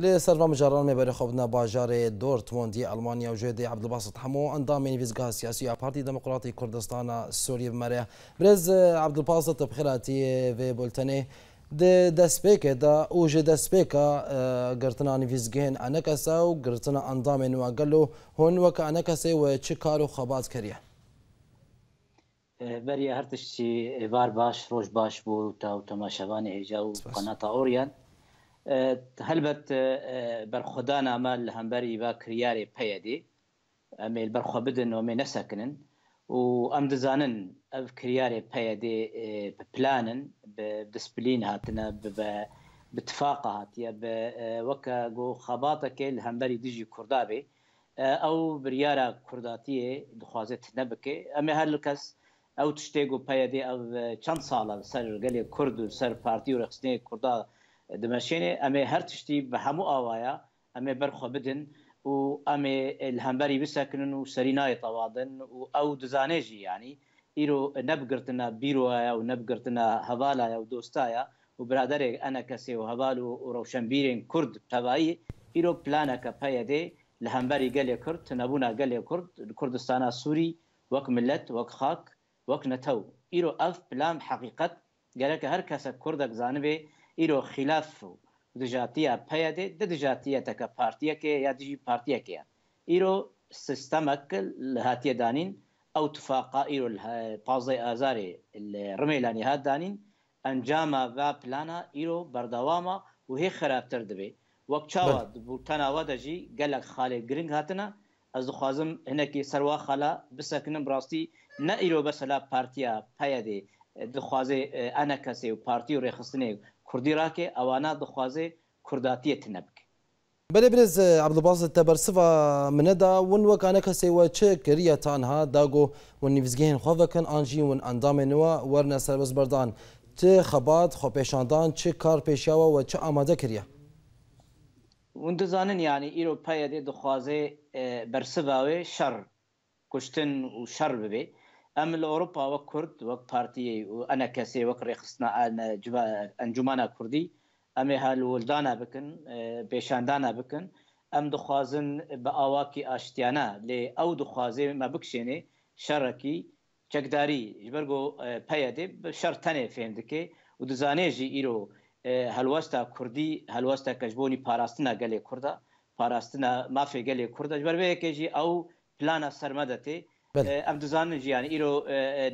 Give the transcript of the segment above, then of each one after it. لی سروا مجاران می بری خوبنا باجار دورتموندی آلمانیا و جهد عبدالباسط حمو اندام نویزگاه سیاسی و پارتی دموکراتی کردستان سوریه بمره برز عبدالباسط بخیراتی و بولتنه د دسپیکه دا او جه دسپیکه گرتنا نویزگهن انکسه و گرتنا اندام نواغلو هون وک انکسه و چه کارو خبات کریه بریا هر تشتی وار باش روش باش بو تا تماشاوان هجا و قناة اوریان هەلبەت بەرخۆدان ئامال لە هەمبەری با کریارێ پەیەدی ئەمێ بەرخۆ بدن ئەمێ نەسەکنن و ئەم دەزانن ئەو کریارێ پەیەدێ پلانن دسپلین هاتنە بە بتفاق هاتیە بە وەکە گۆ خەباتەکە لە هەمبەری دژی کوردابێ ئەو بریارە کورداتیە دخوازێت نەبکێ ئەمێ هەر کەس ئەو تشتێک و پەیەدێ ئەو چەند ساڵە سەر گەلێ کورد و سەر پارتی و رەخستنەیە کورددا دمەشێنێ ئەمێ هەر تشتی بە هەموو ئاوایە ئەمێ بەرخۆ بدن و ئەمێ هەمبەری بسەکنن و سەرینای تەوادن و ئەو دزانێژی ینی ئیرۆ نەبگرتنە بیرواە و نەبگرتنە هەواڵایە و دۆستایە و برادێک ئەنە کەسێ و هەواڵ و ڕەوشەمبیرێن کورد تەواایی ئیرۆ پلانەکە پەیەدێ لە هەمبەری گەلێ کورد نەبوونا گەلێ کورد کوردستانە سووری وەک ملت وەک خاک وەک نەتەو ئیرۆ ئەف پلام حقیقت گەلەکە هەر کەسە کوردەک زانبێ ایرو خلاف دجاتیا پیاد د دجاتیا تک پارتیا کې یا دجی پارتیا کې ایرو سیستمک لهاتیا دانین او تفاقا ایرو پازای ازاری رمیلانی هات دانین انجام و پلانا ایرو بردواما و هی خرابتر دبی وک چاوا بوتنا و دجی گلک خاله گرینگ هاتنا از خوازم هنکی سروا خاله بسکنم راستی نه ایرو بسلا پارتیا پیاد دخوازه انا کسی و پارتی و ریخستنه Kurdî rake ewana dixwaze kurdatiyê tinebike. Berê birêz Eblbaz te bersiva mine da win wekanekesê we çi kiriye tanha dago win nivizgehên xwe vekin an jî win endamên nû werne serbez berdan. Ti xebat xwepêşandan çi kar pêşiyawa we çi amade kiriye. Hûn dizanin yanî îro peyedê dixwaze bersiva wê şer kuştin û şer bibe. امل اوروبا وەک کورد وەک پارتی و ئەنە کەسێ وەک ڕێخستنا ئەنجومانە کوردی ئەمێ هەلوولدانە بکن پێشاندانە بکن ئەم دخوازن بە ئاواکی ئاشتیانە لێ ئەو دخوازێ مە بکشێنێ شەڕەکی چەکداری بەرگۆ پەیەدێ شەر تەنێ فێن دکێ و دزانێژی ئیرۆ هەلوەستا کوردی هەلوەستا کەژبوونی پاراستنە گەلێ کووردا پاراستنە مافێ گەلێ کووردە بەربەیەکێژی ئەو پلانە سەرمەدەتێ ئەم دزانە ژیان ئیرۆ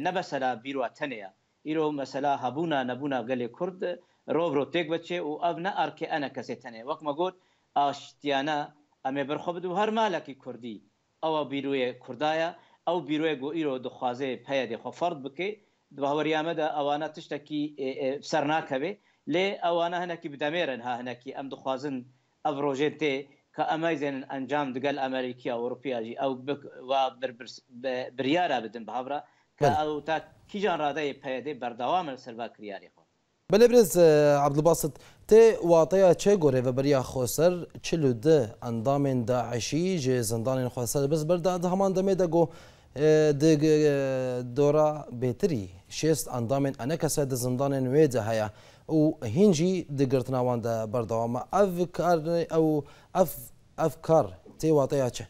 نەبەسەلا بیرواەنەیە ئیرۆ مەسەلا هەبوونا نەبوونا گەلێ کورد ڕۆبرۆ تێک بچێ و ئەو نە ئەرکێ ئەنە کەسێتەنێ وەکمە گوت ئاشتیانە ئەمێ بەرخۆ بد و هەرمالەکی کوردی ئەوە بیررویە کوردایە ئەو بیرۆێ گۆ ئیرۆ دخوازێ پەیە دێخۆ فەرد بکەیت بەهوەریامەدا ئەوانە تشتێکی سەر ناکەوێ لێ ئەوانە هەنەکی بدەمێرن ها هەنەکی ئەم دخوازن ئەف ڕۆژێت تێ ئەمەزێن ئەنجام دگەل ئەمریکی ئەوروپیاژی ئەو بریارە بدن بەهاڕە کە ئەو تا کیجان ڕادەیە پەیەدەی بەردەوامە سەربا کریاری خۆ بەلەبرز عبدڵباست تێ واتەیە چێ گۆرێ بەبریا خۆسەر چل و د ئەندامێن داعشی ژێ زندانین خۆسەر بەس بەردا هەمان دەمێ دەگۆ دۆرا بێتری شێست ئەندامێن ئەنە کەسە دە زندانێن وێجە هەیە و هینجی دگرتناوان دا بردوام افکار او اف افکار تی واطیا چه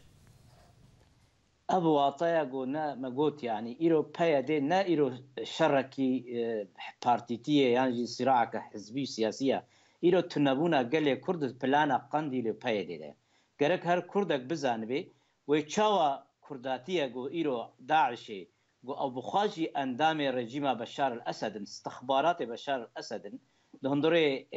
اب واطیا گو نه مگوت یعنی ایرو پیا ده نه ایرو شرکی پارتیتیه یعنی صراع که حزبی سیاسیه ایرو تنبونا گلی کرد پلانا قندی لی پیا ده گرک هر کردک بزانبه و چاوا کرداتیه گو ایرو داعشه وأبخاجي أندام رجيم بشار الأسد استخبارات بشار الأسد لهندوري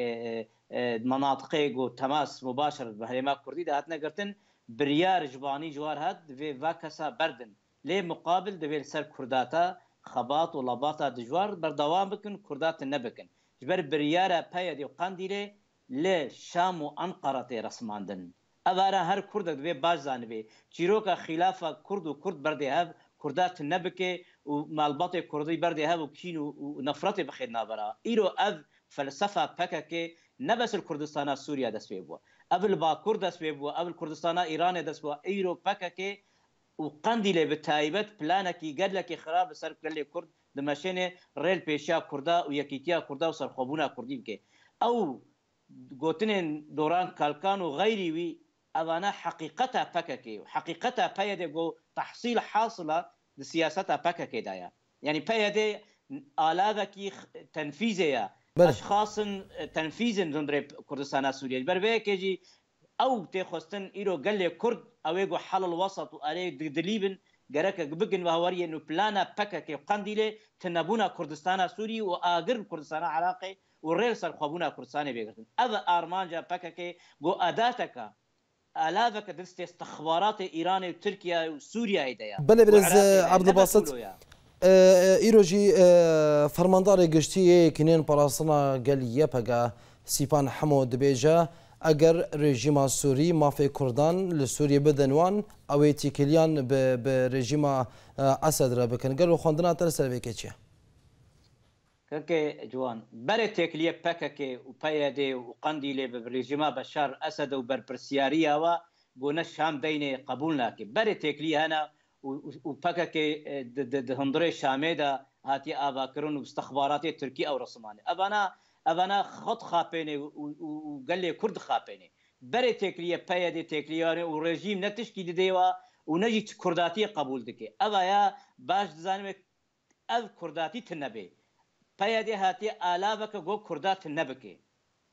مناطقي جو تماس مباشر بهريما كردي ده هاتنا قرتن بريار جباني جوار هاد في واكسا بردن ليه مقابل دبيل سر كرداتا خبات ولباتا دجوار بردوام بكن كردات نبكن جبر بريارا پايدي وقانديلي ل شام و انقره ته رسماندن اواره هر کرد دوی باز زانوی چیروکا خلاف کرد و کرد برده هف کردات نبکه و مالبات کردی برده ها و کین و نفرت بخیر نابرا ایرو اذ فلسفه پکه که نبس الكردستان سوريا دس بيبوا قبل با كرد دس بيبوا قبل كردستان ايران دس بيبوا ايرو باكاكي وقندي لي بتايبت بلانكي قد لك خراب سر كل كرد دمشين ريل بيشا كردا ويكيتيا كردا وسر خبونا كردين كي او جوتنين دوران كالكان وغيري وي ئەوانە حقیقەتە پەکەکی و حقیقەتە پەیەدێگو و تەحسیل حاصلە سیاستە پەکەکێدایە یعنی پەیەدێ ئالاوەکی تەنفیزەیە بەشخاسن تەنفیزن زندێ کوردستانە سووریت بەربەیەکێجی ئەو تێخواستن ئیرۆ گەلێ کورد ئەوێ گو حەڵ وەسەت و ئەرێ دلی بن گەرەکە بگن هەوەریە و پلانە پەکەکێ قندی لێ تەنەبوونا کوردستانە سووری و ئاگرن کوردستانە عراقی و ڕێ سەرخوااببوونا کوردستانی بێگرتن ئەە ئارمانجا پەکەکێ بۆ ئەداتەکە آلافەکە دەستێ تەخواراتی ئیرانی و تورکیا و سووریای دەیە بەێ برز عبدباست ئیرۆژی فەرمانداری گشتی کنێن پاراستنا گەلی یەپەگا سیپان هەمۆ دبێژە ئەگەر ڕێژیما سووری مافی کوردان لە سووریە بدەنوان ئەوەی تیکلیان بە ڕێژیما ئەسەدرا بکەن گەل و خوندنا تەر سەرێکێکە چیە؟ كي جوان برتك لي بككي وبيدي وقندي لي بريجما بشار اسد وبربرسياريا و قلنا الشام بين قبولنا كي برتك لي هنا وبككي هندري شاميدا هاتي ابا كرون واستخبارات تركي او رسماني ابانا ابانا خط خابيني وقال لي كرد خابيني برتك لي بيدي تكلياني ورجيم نتشكي ديوا ونجي كرداتي قبول دكي ابا يا باش دزانم اذ كرداتي تنبي Peyedê hatiye alaveke got Kurda tune bike.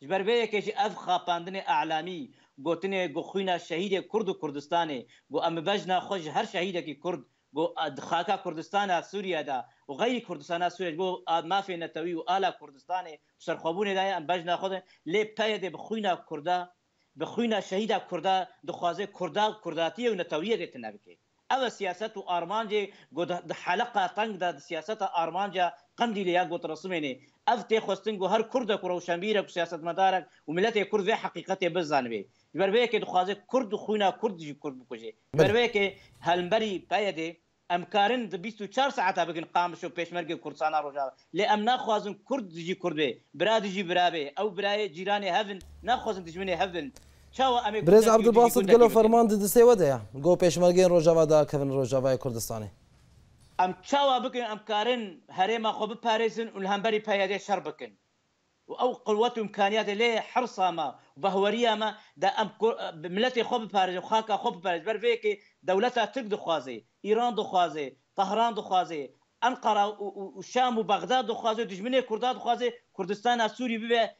Ji ber vê yekê jî ev xapandinê elamî gotinê goxwîna şehîdê Kurd û Kurdistanê got em bibejna xwe ji her şehîdekî Kurd خاکا کوردستان سوریه ده او غیر کوردستان سوریه گو مافی نتوی و آلا کوردستان سرخوبونه ده ام بجنا خود لی پای ده بخوینا کرده بخوینا شهیدا کرده دخوازه کرده کرداتی و نتویه ده تنبکه او سیاست و آرمانجه گود حلقه تنگ ده سیاست آرمانجه قندی لیا گوت رسمینه اف تی خوستن گو هر کورد کو روشنبیر کو سیاست مدارک و ملت کورد وی حقیقت بزانوی بروی که دخوازه کورد خوینا کورد جی کورد بکوجه بروی که هلمبری پایده امکارن د 24 ساعت بگن قام شو پېشمرګي کورسانا روجا له ام ناخوازن کورد جی کورد برادجی برابه او برای جیران هفن ناخوازن دجمنه هفن برز عبدالباسط گلو فرمان دیده سه وده یا گو پیشمرگین روجاوا دا کفن روجاوای کردستانی ام چاوا بکن ام کارن هریما خوب پاریزن و الهمبری پیاده شر بکن و او قوت و امکانیات لی حرصا ما و بهوریا ما دا ام ملت خوب پاریز و خاکا خوب پاریز بر که دولتا ترک دخوازه ایران دخوازه طهران دخوازه انقره و شام و بغداد خوازه دجمنه کرداد خوازه کوردستان سوری ببه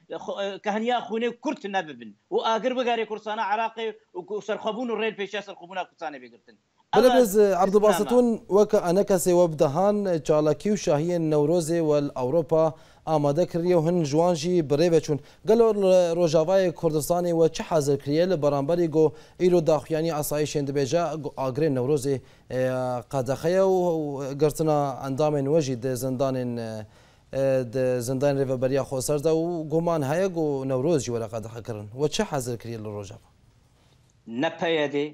کهنیا خونه کورت نببن و اگر بگاری کورسانا عراق و سرخبون و ریل پیشا سرخبونا کورسانه بگرتن بلبز عرض باستون وەکە ئەنەکەسێ وە بدەهان چاڵەکی و شاهیە نەورۆزێ وەل ئەوروپا ئامادە کردی و هەن جوانژی بڕێوە چوون گەلۆر ڕۆژاوای کوردستانی وە چه حەزرکریە لە بەرامبەری گۆ ئیرۆ داخیانی ئاسایی شێندبێژە ئاگرێن نەورۆزێ قادەخەیە و گرتنا ئەندامێن وەژی دەزندانێن زندان ڕێبەریا خۆسەردا و گومان هەیە و نەورۆزی وەلەقادەخەکردن وە چه حەزرکریە لە ڕۆژاوە نەپەیەدێ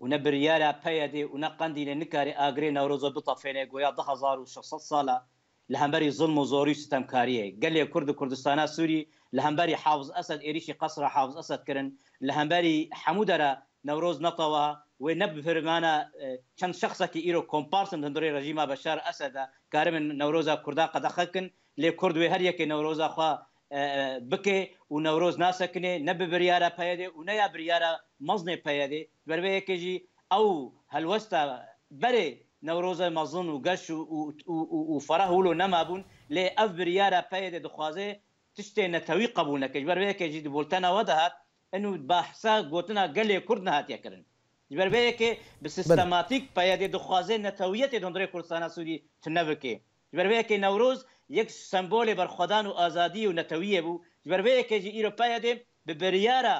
ونبريالا بيدي ونقندي لنكاري قندی لنکاری آگری نوروز بطفینه گویا ده هزار و شخصت لهمبري ظلم وزوري وستمكاريه قال لي كرد كردستان سوري لهمبري حافظ اسد اريشي قصر حافظ اسد كرن لهمبري حمودرا نوروز نطوا ونب فرمانا كان شخصا كي ايرو كومبارسن دندري رجيما بشار اسد كارم نوروزا كردا قد خكن لي كرد وهر نوروزا خوا بکێ و نەورۆز ناسەکنێ نە ببریارە پەیەێ و نەیا بریارە مەزنێ پەیەێ بەربەیەکێژی ئەو هەلوەستا بەرێ نەورۆزە مەزن و گەش و فەرەهول و نەمابوون لێ ئەف بریارە پەیەێ دخوازێ تشتێ نەتەوی قبوو نەکەش بەربەیەکێژی دبولتەنەوە دەهات ئەنو بەحسا گوتنا گەلێ کورد نهاتیەکردن بەربەیەکێ بە سیستەماتیک پەیەێ دخوازێ نەتەویەتی دندڕێ کوردستانە سووری تنە بکێ بەربەیەکێ نەورۆز یک سمبول بر خودان و آزادی و نەتەویە بوو بەربەیە کەژی ئیرۆپایە دێ بە بریارە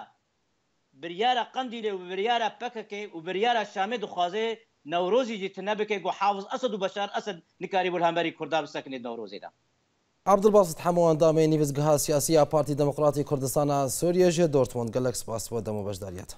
بریارە قندی لێ و بریارە پەکەکەی و بریارە شامێ دخوازێ نەورۆزی جتنە بکەی و حافظ ئەسد و بەشار ئەسد نکاری بولهامبەری کورددا بسەکنێت نەورۆزیدا عبدالباسط هەمووان دامێنی وزگەها سیاسی یا پارتی دموکراتی کوردستانە سووریەژێ دۆرتمونند گەلەک سپاس بۆ دەمە بەشداریێتە